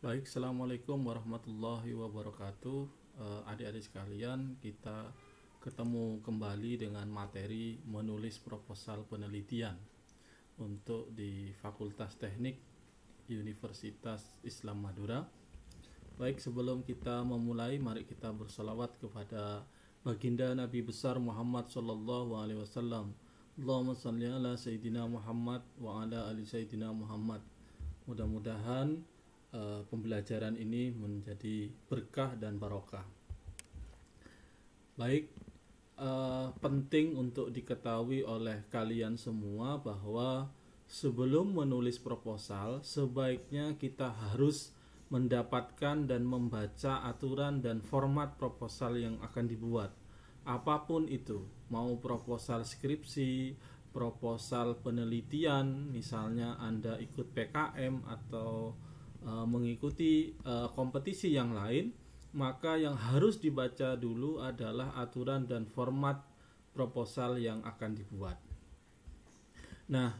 Baik, Assalamualaikum warahmatullahi wabarakatuh. Eh, Adik-adik sekalian, kita ketemu kembali dengan materi menulis proposal penelitian Untuk di Fakultas Teknik Universitas Islam Madura. Baik, sebelum kita memulai, mari kita bersolawat kepada baginda Nabi besar Muhammad Sallallahu Alaihi Wasallam. Allahumma salli ala Sayyidina Muhammad wa ala ali Sayyidina Muhammad. Mudah-mudahan eh, pembelajaran ini menjadi berkah dan barokah. Baik, eh, penting untuk diketahui oleh kalian semua bahwa sebelum menulis proposal, sebaiknya kita harus mendapatkan dan membaca aturan dan format proposal yang akan dibuat. Apa pun itu, mau proposal skripsi, proposal penelitian, misalnya Anda ikut PKM atau uh, mengikuti uh, kompetisi yang lain, maka yang harus dibaca dulu adalah aturan dan format proposal yang akan dibuat. Nah,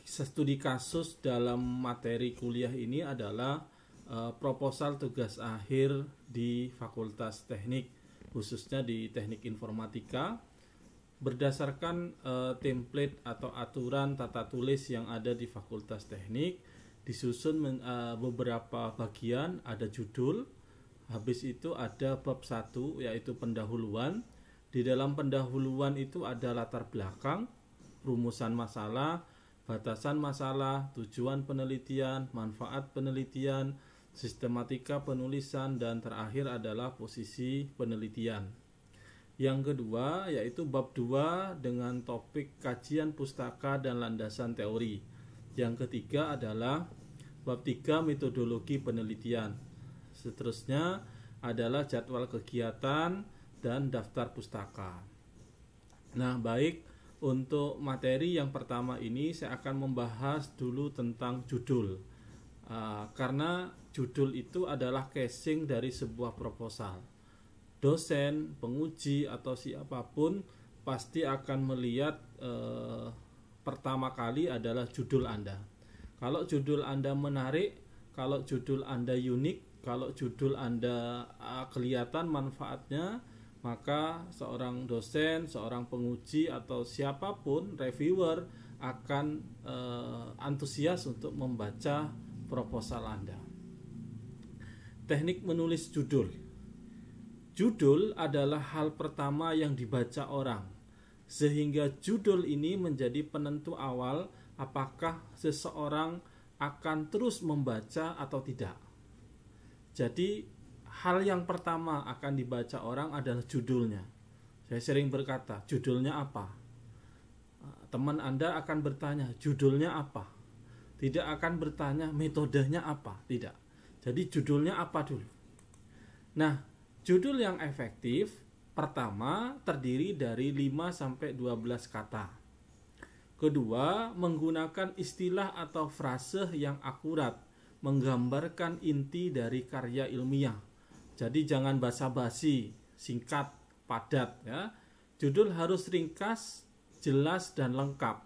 studi kasus dalam materi kuliah ini adalah uh, proposal tugas akhir di Fakultas Teknik, khususnya di Teknik Informatika, berdasarkan uh, template atau aturan tata tulis yang ada di Fakultas Teknik disusun men, uh, beberapa bagian ada judul habis itu ada bab satu yaitu pendahuluan di dalam pendahuluan itu ada latar belakang rumusan masalah batasan masalah tujuan penelitian manfaat penelitian sistematika penulisan dan terakhir adalah posisi penelitian yang kedua yaitu bab 2 dengan topik kajian pustaka dan landasan teori. Yang ketiga adalah bab 3 metodologi penelitian. Seterusnya adalah jadwal kegiatan dan daftar pustaka. Nah, baik untuk materi yang pertama ini saya akan membahas dulu tentang judul. Uh, karena judul itu adalah casing dari sebuah proposal dosen, penguji atau siapa pun pasti akan melihat eh, pertama kali adalah judul Anda. Kalau judul Anda menarik, kalau judul Anda unik, kalau judul Anda kelihatan manfaatnya, maka seorang dosen, seorang penguji atau siapa pun reviewer akan eh, antusias untuk membaca proposal Anda. Teknik menulis judul Judul adalah hal pertama yang dibaca orang, sehingga judul ini menjadi penentu awal apakah seseorang akan terus membaca atau tidak. Jadi, hal yang pertama akan dibaca orang adalah judulnya. Saya sering berkata, "Judulnya apa?" Teman Anda akan bertanya, "Judulnya apa?" Tidak akan bertanya, "Metodenya apa?" Tidak. Jadi, judulnya apa dulu? Nah, Judul yang efektif pertama terdiri dari 5 sampai 12 kata. Kedua, menggunakan istilah atau frase yang akurat, menggambarkan inti dari karya ilmiah. Jadi jangan basa-basi, singkat, padat ya. Judul harus ringkas, jelas dan lengkap.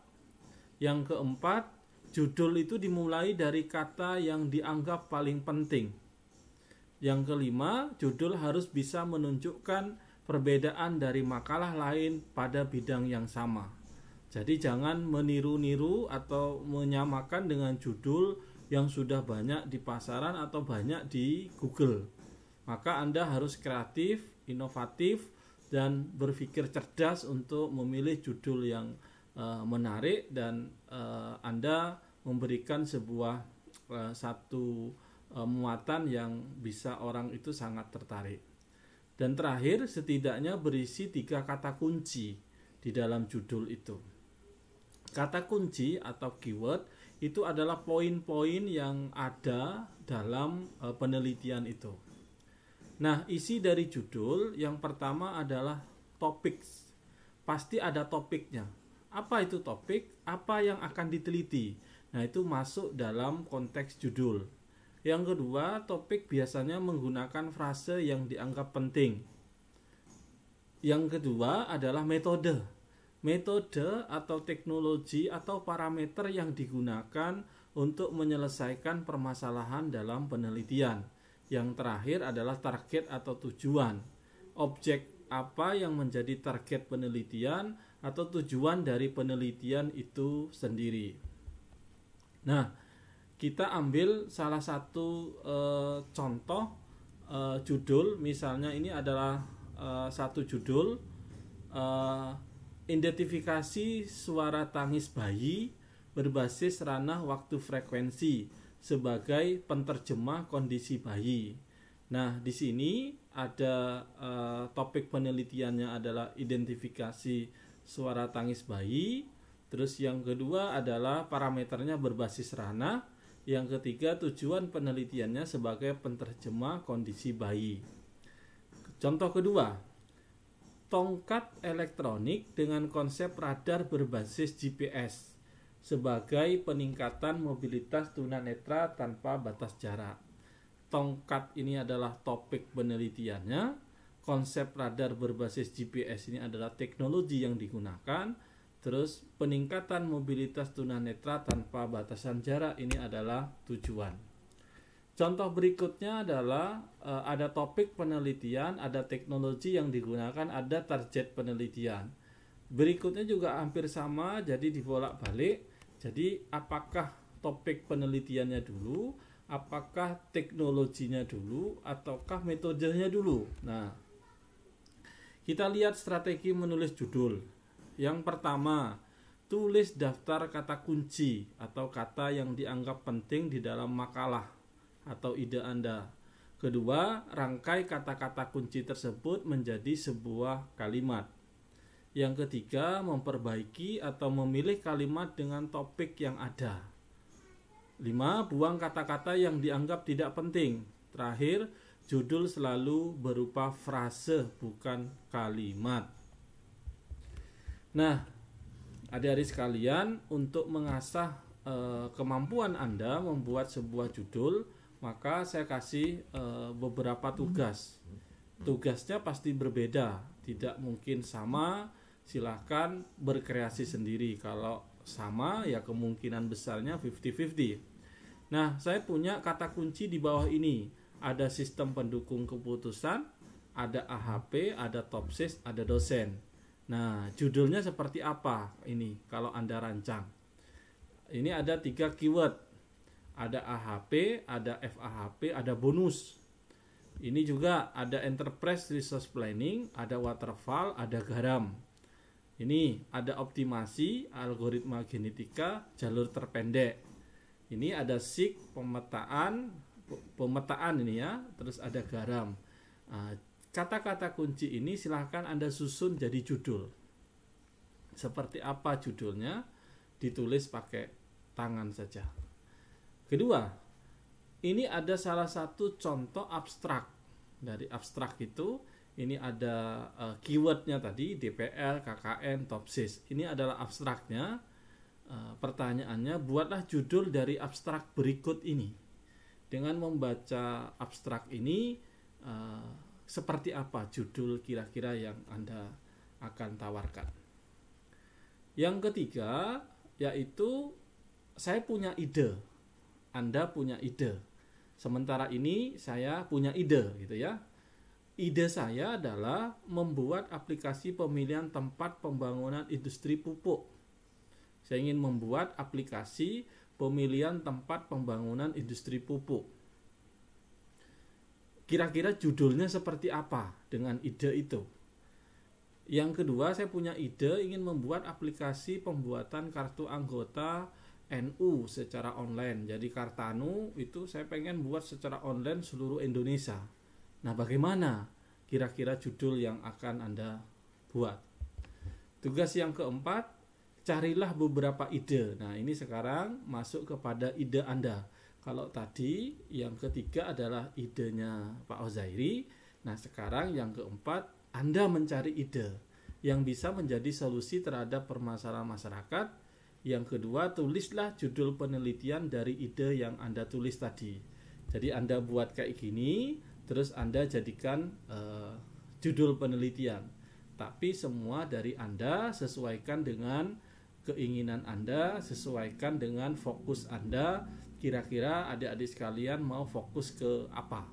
Yang keempat, judul itu dimulai dari kata yang dianggap paling penting yang kelima, judul harus bisa menunjukkan perbedaan dari makalah lain pada bidang yang sama. Jadi jangan meniru-niru atau menyamakan dengan judul yang sudah banyak di pasaran atau banyak di Google. Maka Anda harus kreatif, inovatif, dan berpikir cerdas untuk memilih judul yang uh, menarik dan uh, Anda memberikan sebuah uh, satu e, muatan yang bisa orang itu sangat tertarik. Dan terakhir, setidaknya berisi tiga kata kunci di dalam judul itu. Kata kunci atau keyword itu adalah poin-poin yang ada dalam e, penelitian itu. Nah, isi dari judul yang pertama adalah topik. Pasti ada topiknya. Apa itu topik? Apa yang akan diteliti? Nah, itu masuk dalam konteks judul. Yang kedua, topik biasanya menggunakan frase yang dianggap penting. Yang kedua adalah metode. Metode atau teknologi atau parameter yang digunakan untuk menyelesaikan permasalahan dalam penelitian. Yang terakhir adalah target atau tujuan. Objek apa yang menjadi target penelitian atau tujuan dari penelitian itu sendiri. Nah, kita ambil salah satu e, contoh e, judul, misalnya ini adalah e, satu judul e, identifikasi suara tangis bayi berbasis ranah waktu frekuensi sebagai penterjemah kondisi bayi. Nah, di sini ada uh, topik penelitiannya adalah identifikasi suara tangis bayi. Terus yang kedua adalah parameternya berbasis ranah. Yang ketiga tujuan penelitiannya sebagai penterjemah kondisi bayi. Contoh kedua, tongkat elektronik dengan konsep radar berbasis GPS sebagai peningkatan mobilitas tunanetra tanpa batas jarak. Tongkat ini adalah topik penelitiannya. Konsep radar berbasis GPS ini adalah teknologi yang digunakan. Terus peningkatan mobilitas tunanetra tanpa batasan jarak ini adalah tujuan. Contoh berikutnya adalah uh, ada topik penelitian, ada teknologi yang digunakan, ada target penelitian. Berikutnya juga hampir sama, jadi dibolak-balik. Jadi apakah topik penelitiannya dulu, apakah teknologinya dulu, ataukah metodenya dulu. Nah, kita lihat strategi menulis judul. Yang pertama, tulis daftar kata kunci atau kata yang dianggap penting di dalam makalah atau ide Anda. Kedua, rangkai kata-kata kunci tersebut menjadi sebuah kalimat. Yang ketiga, memperbaiki atau memilih kalimat dengan topik yang ada. Lima, buang kata-kata yang dianggap tidak penting. Terakhir, judul selalu berupa frase bukan kalimat. Nah, adik-adik sekalian, untuk mengasah eh, kemampuan Anda membuat sebuah judul, maka saya kasih uh, beberapa tugas. Tugasnya pasti berbeda, tidak mungkin sama. Silahkan berkreasi sendiri. Kalau sama, ya kemungkinan besarnya 50-50. Nah, saya punya kata kunci di bawah ini. Ada sistem pendukung keputusan, ada AHP, ada topsis, ada dosen. Nah, judulnya seperti apa ini kalau Anda rancang? Ini ada tiga keyword ada AHP, ada FAHP, ada bonus. Ini juga ada enterprise resource planning, ada waterfall, ada garam. Ini ada optimasi, algoritma genetika, jalur terpendek. Ini ada SIG, pemetaan, pemetaan ini ya, terus ada garam. Nah, kata-kata kunci ini silahkan Anda susun jadi judul. Seperti apa judulnya? Ditulis pakai tangan saja. Kedua, ini ada salah satu contoh abstrak. Dari abstrak itu, ini ada uh, keywordnya tadi, DPL, KKN, TOPSIS. Ini adalah abstraknya. Uh, pertanyaannya, buatlah judul dari abstrak berikut ini. Dengan membaca abstrak ini, uh, seperti apa judul kira-kira yang Anda akan tawarkan. Yang ketiga, yaitu saya punya ide anda punya ide. Sementara ini saya punya ide gitu ya. Ide saya adalah membuat aplikasi pemilihan tempat pembangunan industri pupuk. Saya ingin membuat aplikasi pemilihan tempat pembangunan industri pupuk. Kira-kira judulnya seperti apa dengan ide itu? Yang kedua, saya punya ide ingin membuat aplikasi pembuatan kartu anggota NU secara online. Jadi Kartanu itu saya pengen buat secara online seluruh Indonesia. Nah, bagaimana kira-kira judul yang akan Anda buat? Tugas yang keempat, carilah beberapa ide. Nah, ini sekarang masuk kepada ide Anda. Kalau tadi yang ketiga adalah idenya Pak Ozairi, nah sekarang yang keempat Anda mencari ide yang bisa menjadi solusi terhadap permasalahan masyarakat yang kedua, tulislah judul penelitian dari ide yang Anda tulis tadi. Jadi Anda buat kayak gini, terus Anda jadikan uh, judul penelitian. Tapi semua dari Anda sesuaikan dengan keinginan Anda, sesuaikan dengan fokus Anda. Kira-kira adik-adik sekalian mau fokus ke apa?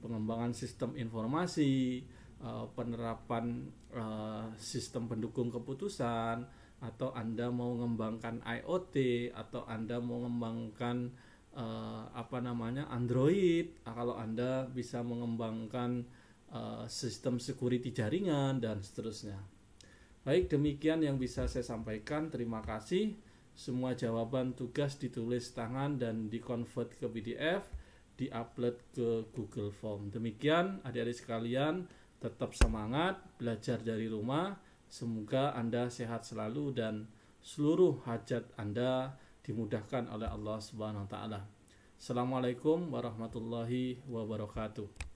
Pengembangan sistem informasi, uh, penerapan uh, sistem pendukung keputusan, atau Anda mau mengembangkan IoT, atau Anda mau mengembangkan uh, apa namanya Android. Kalau Anda bisa mengembangkan sistem security jaringan dan seterusnya. Baik, demikian yang bisa saya sampaikan. Terima kasih. Semua jawaban tugas ditulis tangan dan dikonvert ke PDF, diupload ke Google Form. Demikian adik-adik sekalian, tetap semangat belajar dari rumah. Semoga Anda sehat selalu dan seluruh hajat Anda dimudahkan oleh Allah Subhanahu wa taala. Assalamualaikum warahmatullahi wabarakatuh.